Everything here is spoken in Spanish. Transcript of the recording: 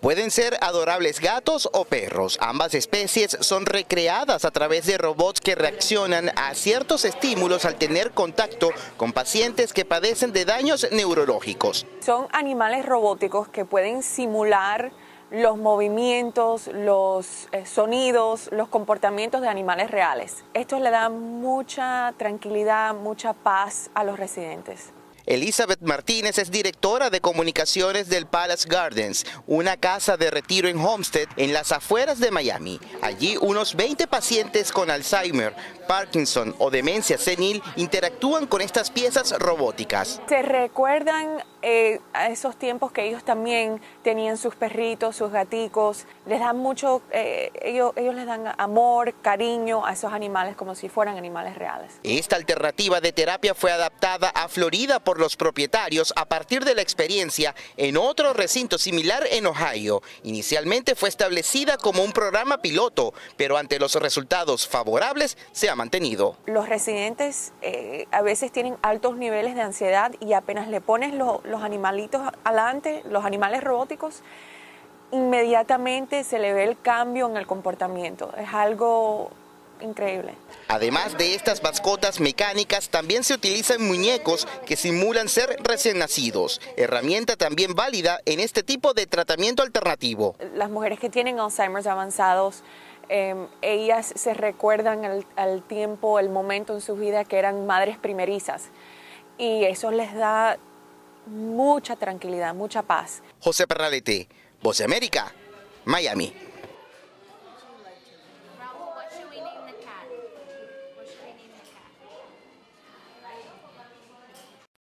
Pueden ser adorables gatos o perros. Ambas especies son recreadas a través de robots que reaccionan a ciertos estímulos al tener contacto con pacientes que padecen de daños neurológicos. Son animales robóticos que pueden simular los movimientos, los eh, sonidos, los comportamientos de animales reales. Esto le da mucha tranquilidad, mucha paz a los residentes. Elizabeth Martínez es directora de comunicaciones del Palace Gardens, una casa de retiro en Homestead, en las afueras de Miami. Allí unos 20 pacientes con Alzheimer, Parkinson o demencia senil interactúan con estas piezas robóticas. Se recuerdan eh, a esos tiempos que ellos también tenían sus perritos, sus gaticos, les dan mucho, eh, ellos, ellos les dan amor, cariño a esos animales como si fueran animales reales. Esta alternativa de terapia fue adaptada a Florida por los propietarios a partir de la experiencia en otro recinto similar en Ohio. Inicialmente fue establecida como un programa piloto, pero ante los resultados favorables se ha mantenido. Los residentes eh, a veces tienen altos niveles de ansiedad y apenas le pones los animalitos adelante, los animales robóticos, inmediatamente se le ve el cambio en el comportamiento. Es algo increíble. Además de estas mascotas mecánicas, también se utilizan muñecos que simulan ser recién nacidos, herramienta también válida en este tipo de tratamiento alternativo. Las mujeres que tienen Alzheimer avanzados, em, ellas se recuerdan al, tiempo, el momento en su vida que eran madres primerizas y eso les da mucha tranquilidad, mucha paz. José Perralete, Voz de América, Miami.